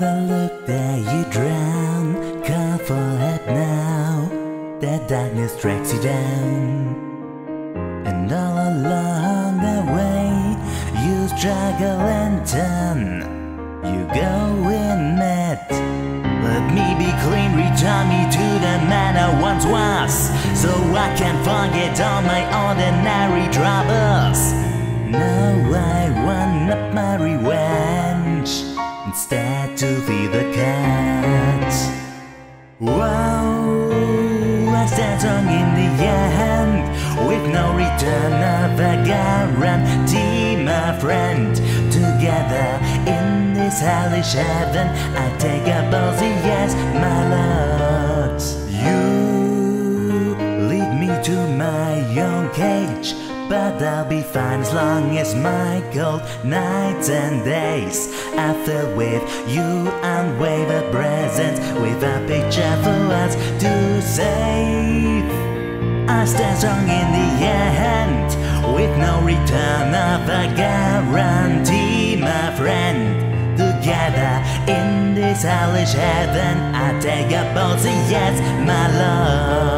A look there, you drown. Call for help now. That darkness tracks you down. And all along the way, you struggle and turn. You go in mad. Let me be clean, return me to the man I once was. So I can forget all my ordinary Stand in the end with no return of a guarantee, my friend. Together in this hellish heaven, I take a ballsy yes, my lord. You lead me to my own cage. But I'll be fine as long as my cold nights and days are filled with you and wave a present with a picture for us to save. I stand strong in the end with no return of a guarantee, my friend. Together in this hellish heaven, I take a bold yes, my lord.